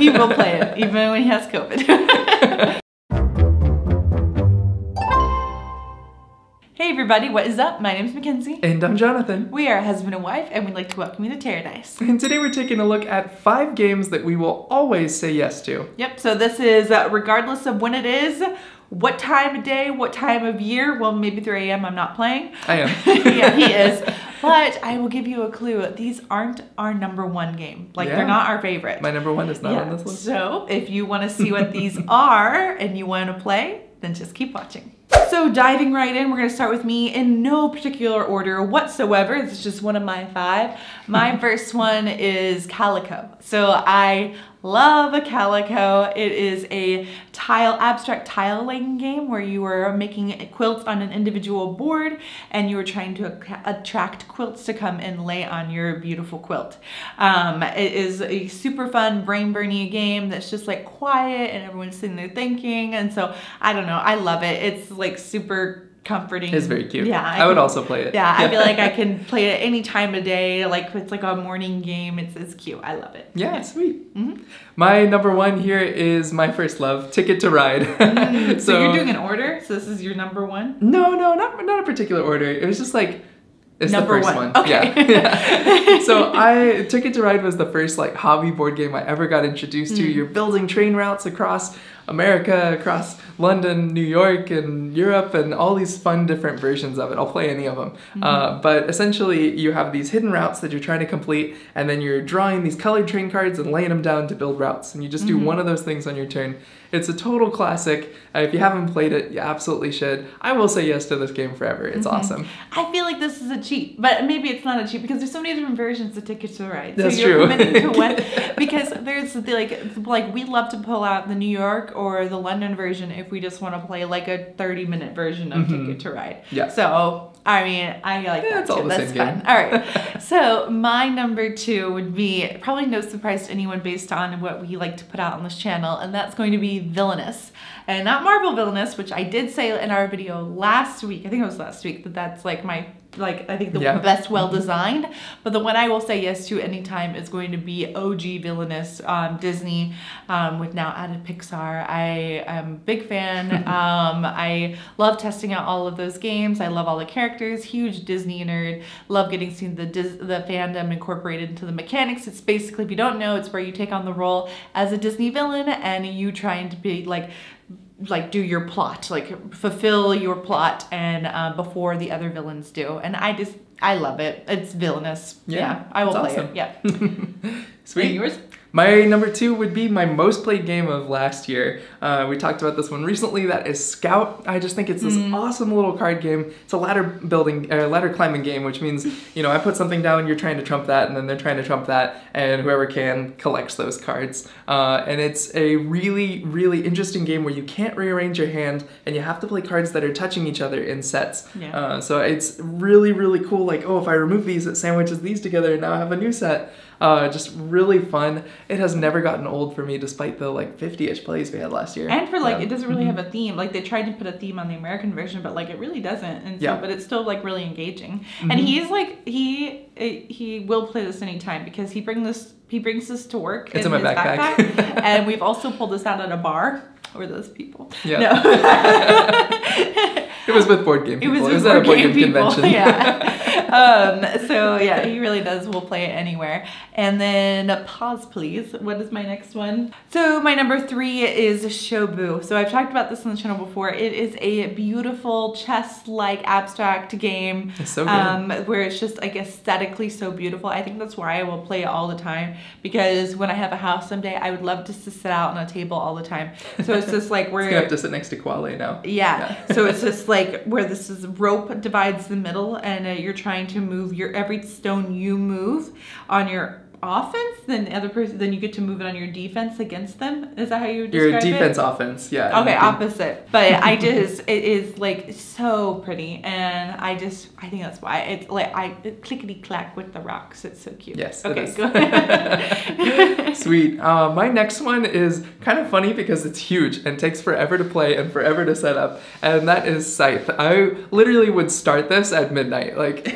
he will play it, even when he has COVID. hey everybody, what is up? My name is Mackenzie. And I'm Jonathan. We are a husband and wife, and we'd like to welcome you to TerreDice. And today we're taking a look at five games that we will always say yes to. Yep, so this is uh, regardless of when it is, what time of day, what time of year. Well, maybe 3 a.m. I'm not playing. I am. yeah, he is. But I will give you a clue. These aren't our number one game. Like, Yeah. they're not our favorite. My number one is not Yeah, on this list. So if you want to see what these are and you want to play, then just keep watching. So diving right in, we're going to start with me in no particular order whatsoever. This is just one of my five. My first one is Calico. So I love a Calico. It is a tile, abstract tile laying game where you are making quilts on an individual board and you are trying to attract quilts to come and lay on your beautiful quilt. Um, it is a super fun brain burning game that's just like quiet and everyone's sitting there thinking. And so I don't know, I love it. It's like super comforting. It's very cute. Yeah, I, would can- also play it. Yeah, I feel like I can play it any time of day. Like it's like a morning game. It's it's cute. I love it. Yeah, sweet. Mhm. My number one here is my first love, Ticket to Ride. Mm, so, you're doing an order. So this is your number one. No, no, not not a particular order. It was just like it's Number the first one. one. Okay. Yeah. yeah. so I Ticket to Ride was the first like hobby board game I ever got introduced to. Mm. You're building train routes across America, across London, New York, and Europe, and all these fun different versions of it. I'll play any of them. Mm-hmm. Uh, but essentially, you have these hidden routes that you're trying to complete, and then you're drawing these colored train cards and laying them down to build routes. And you just do Mm-hmm. one of those things on your turn. It's a total classic. Uh, if you haven't played it, you absolutely should. I will say yes to this game forever. It's Mm-hmm. awesome. I feel like this is a cheat, but maybe it's not a cheat because there's so many different versions of Ticket to Ride. That's so you're true. committing to one because there's the, like like we love to pull out the New York or the London version if we just want to play like a 30 minute version of Ticket to Ride. Mm-hmm. Yeah. So I mean, I like Yeah, that it's all the That's same fun. game. All right. so my number two would be probably no surprise to anyone based on what we like to put out on this channel, and that's going to be Villainous. And not Marvel Villainous, which I did say in our video last week. I think it was last week that that's like my like I think the Yeah. best well designed. But the one I will say yes to anytime is going to be OG Villainous um, Disney um, with now added Pixar. I am a big fan. um, I love testing out all of those games. I love all the characters. Huge Disney nerd. Love getting seen the Dis- the fandom incorporated into the mechanics. It's basically if you don't know, it's where you take on the role as a Disney villain and you trying to be like like do your plot like fulfill your plot and uh, before the other villains do. And i just i love it. It's villainous. Yeah, Yeah, i will play awesome. it yeah. Sweet. And yours My number two would be my most played game of last year. Uh, we talked about this one recently. That is Scout. I just think it's this Mm. awesome little card game. It's a ladder building, uh, ladder climbing game, which means you know I put something down, you're trying to trump that, and then they're trying to trump that, and whoever can collects those cards. Uh, and it's a really, really interesting game where you can't rearrange your hand, and you have to play cards that are touching each other in sets. Yeah. Uh, so it's really, really cool. Like, oh, if I remove these, it sandwiches these together, and now I have a new set. Uh, just really fun. It has never gotten old for me, despite the like 50-ish plays we had last year. and for like Yeah. it doesn't really have a theme like they tried to put a theme on the american version but like it really doesn't and so Yeah. Mm-hmm. but it's still like really engaging and he's like he he will play this anytime because he brings this he brings this to work It's in my his backpack. and we've also pulled this out at a bar or those people Yeah. no It was with board game It people. was, It was, with at a board board game game convention. Yeah. Um, so yeah, he really does. We'll play it anywhere. And then pause, please. What is my next one? So my number three is Shobu. So I've talked about this on the channel before. It is a beautiful chess-like abstract game. It's so good. Um, where it's just like aesthetically so beautiful. I think that's why I will play it all the time because when I have a house someday, I would love just to sit out on a table all the time. So it's just like where It's gonna have to sit next to Quale now. yeah. so it's just like where this is rope divides the middle, and uh, you're trying to move your every stone you move on your offense, then the other person, then you get to move it on your defense against them. Is that how you would Your defense it? offense, yeah. Okay, opposite. But I just it is like so pretty, and I just I think that's why it's like I it clickety clack with the rocks. It's so cute. Yes, Okay. is. Go. Sweet. Uh, my next one is kind of funny because it's huge and takes forever to play and forever to set up, and that is Scythe. I literally would start this at midnight. Like,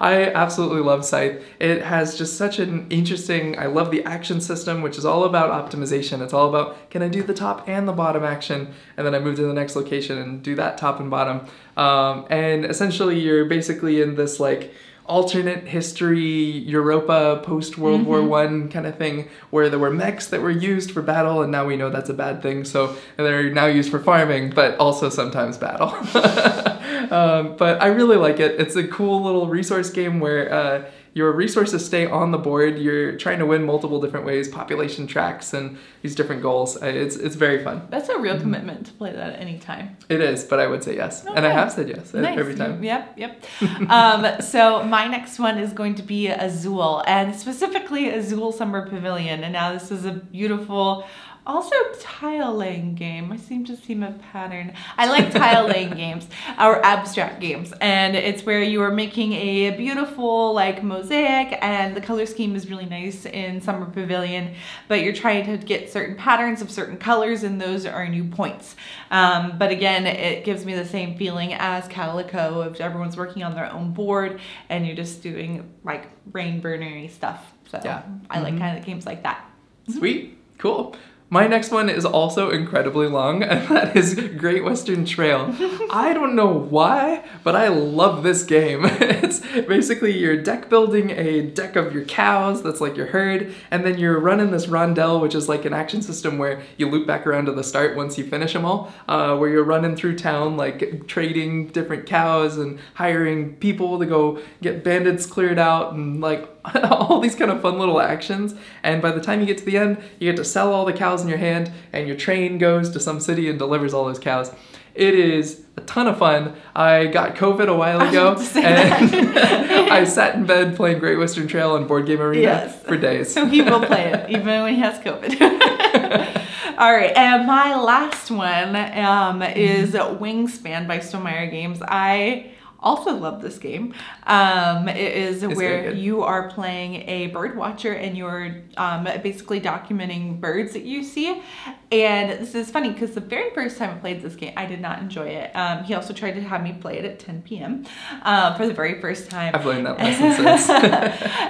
I absolutely love Scythe. It has just such an interesting. I love the action system, which is all about optimization. It's all about can I do the top and the bottom action, and then I move to the next location and do that top and bottom. Um, and essentially, you're basically in this like alternate history Europa post World War One kind of thing, where there were mechs that were used for battle, and now we know that's a bad thing. So they're now used for farming, but also sometimes battle. um, but I really like it. It's a cool little resource game where. Uh, your resources stay on the board. You're trying to win multiple different ways, population tracks, and these different goals. It's it's very fun. That's a real commitment to play that at any time. It is, but I would say yes, and I have said yes Nice. every time. Yep, yep. um, so my next one is going to be Azul, and specifically Azul Summer Pavilion. And now this is a beautiful, also tile laying game. I seem to see a pattern. I like tile laying games or abstract games, and it's where you are making a beautiful like mosaic, and the color scheme is really nice in Summer Pavilion. But you're trying to get certain patterns of certain colors, and those are new points. Um, but again, it gives me the same feeling as Calico if everyone's working on their own board and you're just doing like rain burnery stuff. So Yeah. I like kind of games like that. Sweet. Cool. My next one is also incredibly long, and that is Great Western Trail. I don't know why, but I love this game. It's basically you're deck building a deck of your cows, that's like your herd, and then you're running this rondelle, which is like an action system where you loop back around to the start once you finish them all, uh, where you're running through town, like trading different cows and hiring people to go get bandits cleared out and like all these kind of fun little actions. And by the time you get to the end, you get to sell all the cows in your hand, and your train goes to some city and delivers all those cows. It is a ton of fun. I got COVID a while ago, say and I sat in bed playing Great Western Trail and Board Game Arena Yes. for days. So he will play it even when he has COVID. All right, and my last one um, is Wingspan by Stonemaier Games. I also love this game. Um, it is very where you are playing a bird watcher and you're um, basically documenting birds that you see. And this is funny because the very first time I played this game, I did not enjoy it. Um, he also tried to have me play it at 10 p.m. Uh, for the very first time I've learned that lesson since.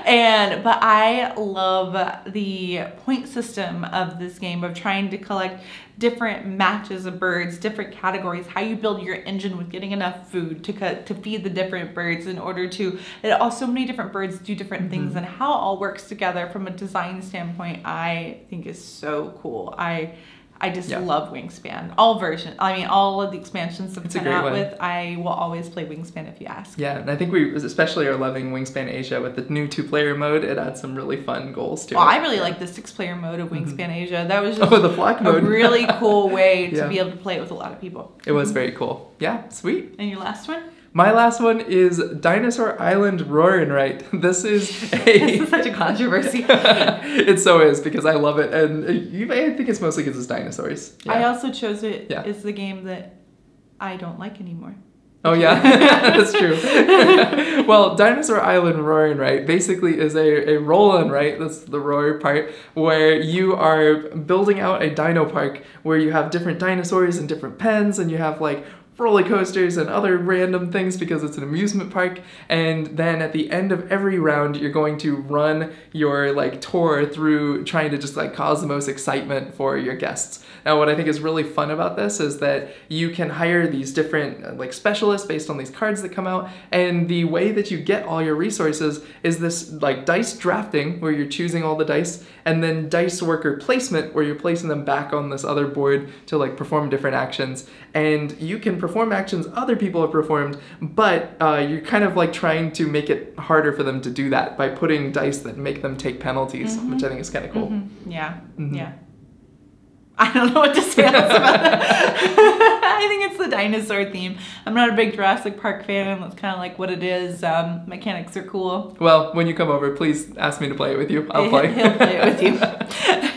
and but I love the point system of this game of trying to collect different matches of birds, different categories, how you build your engine with getting enough food to cut to feed the different birds in order to it also many different birds do different things mm-hmm. and how it all works together from a design standpoint I think is so cool. I I just Yeah. love Wingspan. All versions. I mean all of the expansions that It's come out with, I will always play Wingspan if you ask. Yeah, and I think we especially are loving Wingspan Asia with the new two-player mode. It adds some really fun goals to oh, Well, it. I really like the six player mode of mm-hmm. Wingspan Asia. That was just Oh, the flock a mode. really cool way to Yeah. be able to play it with a lot of people. It was mm-hmm. very cool. Yeah, sweet. And your last one? My last one is Dinosaur Island Rawr n' Write. This is This a. is such a controversy. it so is because I love it, and you may think it's mostly because it's dinosaurs. I also chose it. Yeah. It's the game that I don't like anymore. Oh yeah, that's true. well, Dinosaur Island Rawr n' Write basically is a, a roll and write, that's the roar part, where you are building out a dino park where you have different dinosaurs and different pens and you have like roller coasters and other random things because it's an amusement park. And then at the end of every round you're going to run your like tour through trying to just like cause the most excitement for your guests. Now what i think is really fun about this is that you can hire these different uh, like specialists based on these cards that come out. And the way that you get all your resources is this like dice drafting where you're choosing all the dice and then dice worker placement where you're placing them back on this other board to like perform different actions. And you can perform actions other people have performed but uh, you're kind of like trying to make it harder for them to do that by putting dice that make them take penalties which i think is kind of cool Mhm. Yeah. Mhm. Yeah. I don't know what to say else about that. I think it's the dinosaur theme. I'm not a big Jurassic Park fan. That's kind of like what it is. Um, mechanics are cool. well when you come over please ask me to play it with you i'll play He'll play it with you.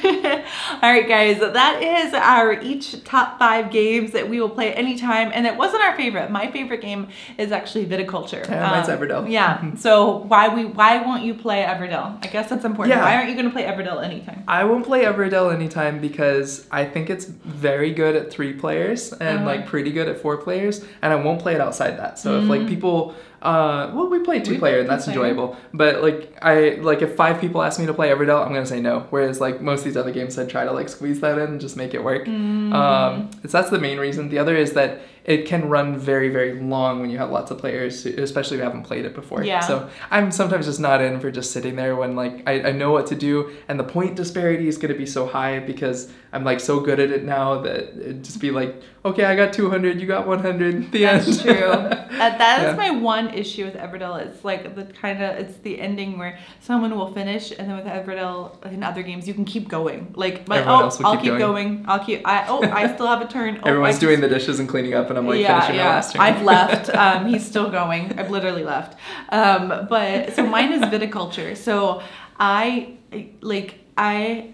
All right, guys, that is our each top five games that we will play at any time. And it wasn't our favorite. My favorite game is actually Viticulture. Yeah, mine's Everdell. Yeah. so why we why won't you play Everdell? I guess that's important. Yeah. Why aren't you going to play Everdell anytime? I won't play Everdell anytime because I think it's very good at three players and Uh-huh. like pretty good at four players, and I won't play it outside that. So if Mm. like people Uh, well, we play two We player, and that's enjoyable. But like, I like if five people ask me to play Everdell, I'm gonna say no. Whereas like most of these other games, I'd try to like squeeze that in and just make it work. Mm. Um, so that's the main reason. The other is that it can run very very long when you have lots of players, especially if you haven't played it before. Yeah. So I'm sometimes just not in for just sitting there when like I, I know what to do, and the point disparity is gonna be so high because I'm like so good at it now that it'd just be like, okay, I got 200, you got 100. The That's end. true. Uh, that is Yeah. my one issue with Everdell. It's like the kind of it's the ending where someone will finish, and then with Everdell in other games, you can keep going. Like, but Everyone oh, I'll keep keep going. going. I'll keep. I oh, I still have a turn. Oh, Everyone's I doing the dishes and cleaning up, and I'm like yeah, finishing my yeah. last turn. I've left. Um, he's still going. I've literally left. Um, but so mine is viticulture. So I like I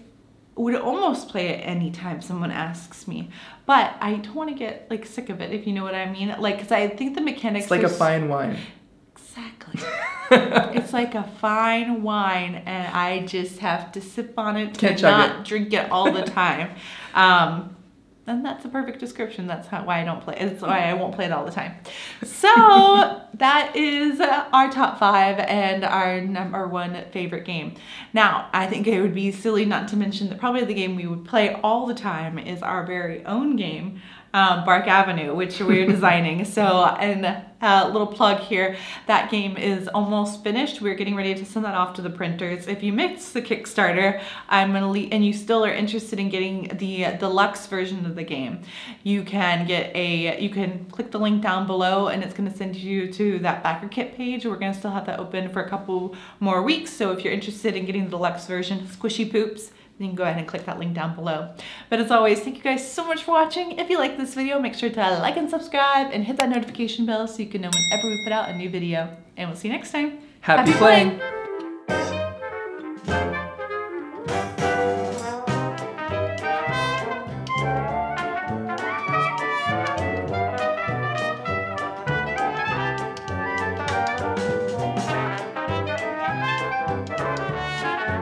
would almost play it anytime someone asks me, but I don't want to get like sick of it if you know what I mean. Like, cause I think the mechanics it's like a fine wine. Exactly. it's like a fine wine, and I just have to sip on it Can't and chug not drink it all the time. Um, and that's a perfect description. That's how, why I don't play. It's why I won't play it all the time. So that is our top five and our number one favorite game. Now, I think it would be silly not to mention that probably the game we would play all the time is our very own game, um, Bark Avenue, which we're designing. So, and a little plug here, that game is almost finished. We're getting ready to send that off to the printers. If you missed the Kickstarter, I'm gonna leave, and you still are interested in getting the deluxe version of the game, you can get a, you can click the link down below and it's gonna send you to that BackerKit page. We're gonna still have that open for a couple more weeks. So if you're interested in getting the deluxe version, Squishy Poops, you can go ahead and click that link down below. But as always, thank you guys so much for watching. If you like this video, make sure to like and subscribe and hit that notification bell so you can know whenever we put out a new video. And we'll see you next time. Happy playing.